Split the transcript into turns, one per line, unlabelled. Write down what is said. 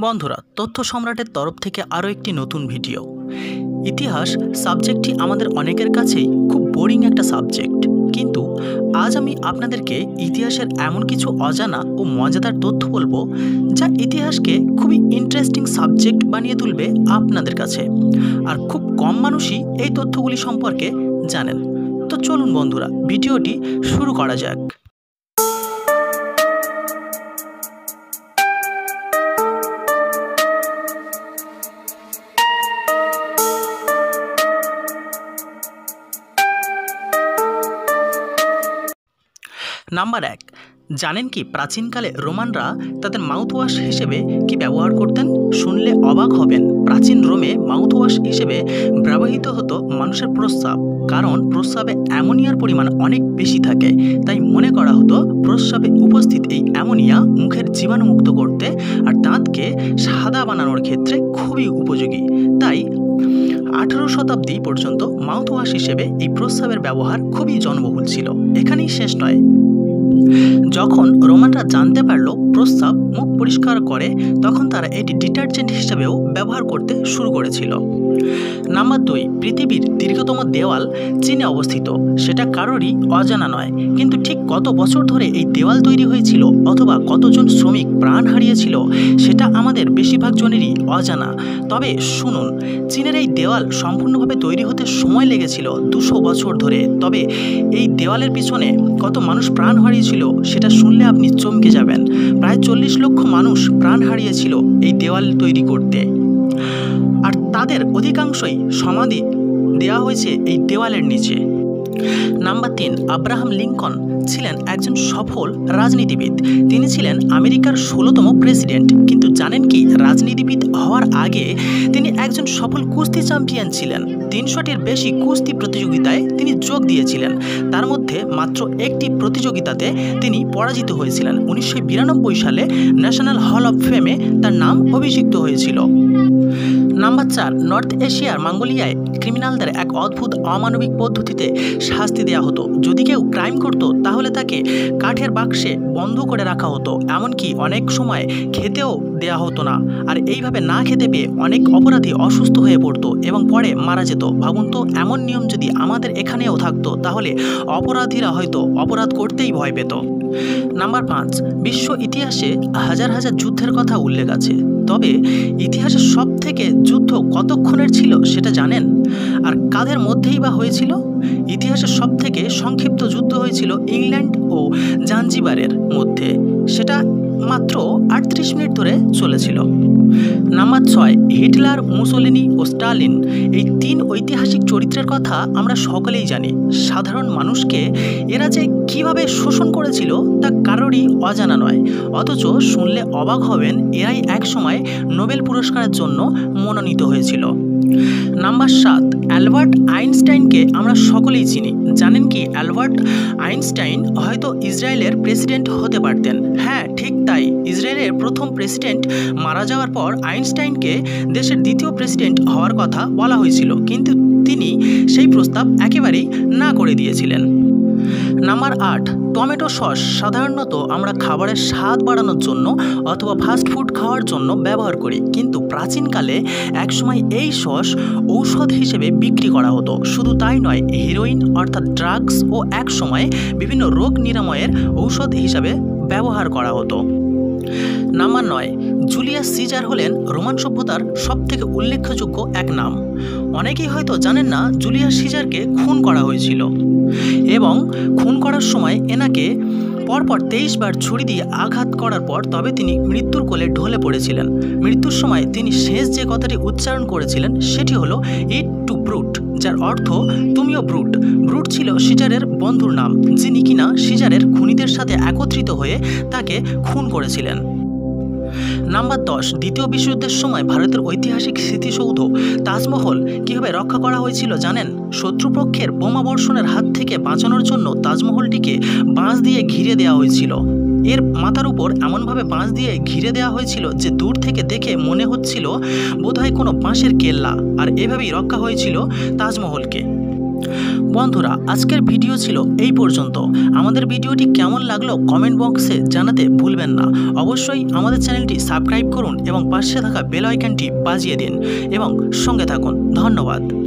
বন্ধুরা, তথ্য সম্রাটের তরফ থেকে আরও একটি নতুন ভিডিও। ইতিহাস, সাবজেক্টটি আমাদের অনেকের কাছেই খুব বোরিং একটা সাবজেক্ট। কিন্তু আজ আমি আপনাদেরকে ইতিহাসের এমন কিছু অজানা ও মজাদার তথ্য বলব, যা ইতিহাসকে খুবই ইন্টারেস্টিং সাবজেক্ট বানিয়ে তুলবে আপনাদের কাছে। আর খুব কম মানুষই এই তথ্যগুলি সম্পর্কে জানেন। তো চলুন বন্ধুরা, ভিডিওটি শুরু করা যাক। নাম্বার এক, জানেন কি প্রাচীনকালে রোমানরা তাদের মাউথওয়াশ হিসেবে কি ব্যবহার করতেন? শুনলে অবাক হবেন, প্রাচীন রোমে মাউথওয়াশ হিসেবে ব্যবহৃত হতো মানুষের প্রস্রাব, কারণ প্রস্রাবে অ্যামোনিয়ার পরিমাণ অনেক বেশি থাকে, তাই মনে করা হতো প্রস্রাবে উপস্থিত এই অ্যামোনিয়া মুখের জীবাণুমুক্ত করতে আর দাঁতকে সাদা বানানোর ক্ষেত্রে খুবই উপযোগী। তাই আঠারো শতাব্দী পর্যন্ত মাউথওয়াশ হিসেবে এই প্রস্রাবের ব্যবহার খুবই জনবহুল ছিল। এখানেই শেষ নয়। যখন রোমানরা জানতে পারল প্রস্রাব মুখ পরিষ্কার করে, তখন তারা এটি ডিটারজেন্ট হিসেবেও ব্যবহার করতে শুরু করেছিল। নাম্বার দুই, পৃথিবীর দীর্ঘতম দেওয়াল চীনে অবস্থিত। সেটা কারোরই অজানা নয়। কিন্তু ঠিক কত বছর ধরে এই দেওয়াল তৈরি হয়েছিল অথবা কতজন শ্রমিক প্রাণ হারিয়েছিল, সেটা আমাদের বেশিরভাগ জনেরই অজানা। তবে শুনুন, চীনের এই দেওয়াল সম্পূর্ণভাবে তৈরি হতে সময় লেগেছিল দুশো বছর ধরে। তবে এই দেওয়ালের পিছনে কত মানুষ প্রাণ হারিয়েছিল সেটা শুনলে আপনি চমকে যাবেন। প্রায় চল্লিশ লক্ষ মানুষ প্রাণ হারিয়েছিল এই দেওয়াল তৈরি করতে। আর তাদের অধিকাংশই সমাধি দেওয়া হয়েছে এই দেওয়ালের নিচে। নাম্বার তিন, আব্রাহাম লিঙ্কন ছিলেন একজন সফল রাজনীতিবিদ। তিনি ছিলেন আমেরিকার ষোলোতম প্রেসিডেন্ট। কিন্তু জানেন কি, রাজনীতিবিদ হওয়ার আগে তিনি একজন সফল কুস্তি চ্যাম্পিয়ন ছিলেন। তিনশোটির বেশি কুস্তি প্রতিযোগিতায় তিনি যোগ দিয়েছিলেন। তার মধ্যে মাত্র একটি প্রতিযোগিতাতে তিনি পরাজিত হয়েছিলেন। উনিশশো বিরানব্বই সালে ন্যাশনাল হল অফ ফেমে তার নাম অভিষিক্ত হয়েছিল। নাম্বার চার, নর্থ এশিয়ার মঙ্গোলিয়ায় ক্রিমিনালদের এক অদ্ভুত অমানবিক পদ্ধতিতে শাস্তি দেওয়া হতো। যদি কেউ ক্রাইম করত, তাহলে তাকে কাঠের বাক্সে বন্ধ করে রাখা হতো। এমনকি অনেক সময় খেতেও দেওয়া হতো না। আর এইভাবে না খেতে পেয়ে অনেক অপরাধী অসুস্থ হয়ে পড়তো এবং পরে মারা যেত। ভাবুন তো, এমন নিয়ম যদি আমাদের এখানেও থাকতো, তাহলে অপরাধীরা হয়তো অপরাধ করতেই ভয় পেত। নাম্বার পাঁচ, বিশ্ব ইতিহাসে হাজার হাজার যুদ্ধের কথা উল্লেখ আছে। তবে ইতিহাসের সব থেকে যুদ্ধ কতক্ষণের ছিল সেটা জানেন? আর কাদের মধ্যেই বা হয়েছিল? ইতিহাসের সব থেকে সংক্ষিপ্ত যুদ্ধ হয়েছিল ইংল্যান্ড ও জাঞ্জিবারের মধ্যে। সেটা মাত্র আটত্রিশ মিনিট ধরে চলেছিল। নাম্বার ছয়, হিটলার, মুসোলিনি ও স্টালিন। এই তিন ঐতিহাসিক চরিত্রের কথা আমরা সকলেই জানি। সাধারণ মানুষকে এরা যে কীভাবে শোষণ করেছিল তা কারোরই অজানা নয়। অথচ শুনলে অবাক হবেন, এরাই একসময় নোবেল পুরস্কারের জন্য মনোনীত হয়েছিল। নাম্বার সাত, অ্যালবার্ট আইনস্টাইনকে আমরা সকলেই চিনি। জানেন কি অ্যালবার্ট আইনস্টাইন হয়তো ইসরায়েলের প্রেসিডেন্ট হতে পারতেন। হ্যাঁ ঠিক তাই। ইসরায়েলের প্রথম প্রেসিডেন্ট মারা যাওয়ার পর আইনস্টাইনকে দেশের দ্বিতীয় প্রেসিডেন্ট হওয়ার কথা বলা হয়েছিল। কিন্তু তিনি সেই প্রস্তাব একেবারেই না করে দিয়েছিলেন। নাম্বার আট, টমেটো সস সাধারণত আমরা খাবারের স্বাদ বাড়ানোর জন্য অথবা ফাস্ট ফুড খাওয়ার জন্য ব্যবহার করি। কিন্তু প্রাচীনকালে একসময় এই সস ঔষধ হিসেবে বিক্রি করা হতো। শুধু তাই নয় হিরোইন অর্থাৎ ড্রাগস ও একসময় বিভিন্ন রোগ নিরাময়ের ঔষধ হিসাবে ব্যবহার করা হতো। নাম্বার নয়, জুলিয়াস সিজার হলেন রোমান সভ্যতার সবথেকে উল্লেখযোগ্য এক নাম। অনেকেই হয়তো জানেন না, জুলিয়াস সিজারকে খুন করা হয়েছিল। এবং খুন করার সময় এনাকে পরপর তেইশ বার ছুরি দিয়ে আঘাত করার পর তবে তিনি মৃত্যুর কোলে ঢলে পড়েছিলেন। মৃত্যুর সময় তিনি শেষ যে কথাটি উচ্চারণ করেছিলেন সেটি হলো ইট টু ব্রুট যার অর্থ, তুমিও ব্রুট ব্রুট ছিল সিজারের বন্ধুর নাম, যিনি কিনা সিজারের খুনিদের সাথে একত্রিত হয়ে তাকে খুন করেছিলেন। নাম্বার দশ, দ্বিতীয় বিশ্বযুদ্ধের সময় ভারতের ঐতিহাসিক স্মৃতিসৌধ তাজমহল কীভাবে রক্ষা করা হয়েছিল জানেন? শত্রুপক্ষের বোমা বর্ষণের হাত থেকে বাঁচানোর জন্য তাজমহলটিকে বাঁশ দিয়ে ঘিরে দেওয়া হয়েছিল। এর মাথার উপর এমনভাবে বাঁশ দিয়ে ঘিরে দেওয়া হয়েছিল যে দূর থেকে দেখে মনে হচ্ছিল বোধহয় কোনো বাঁশের কেল্লা। আর এভাবেই রক্ষা হয়েছিল তাজমহলকে। বন্ধুরা, আজকের ভিডিও ছিল এই পর্যন্ত। আমাদের ভিডিওটি কেমন লাগল কমেন্ট বক্সে জানাতে ভুলবেন না। অবশ্যই আমাদের চ্যানেলটি সাবস্ক্রাইব করুন এবং পাশে থাকা বেল আইকনটি বাজিয়ে দিন। এবং সঙ্গে থাকুন। ধন্যবাদ।